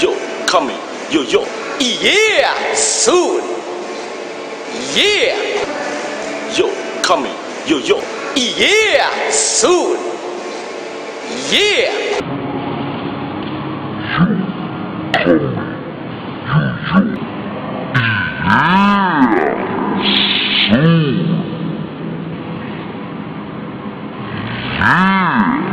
Yo, coming. Yo, yo. Yeah, soon. Yeah. Yo, coming. Yo, yo. Yeah, soon. Yeah. Ah!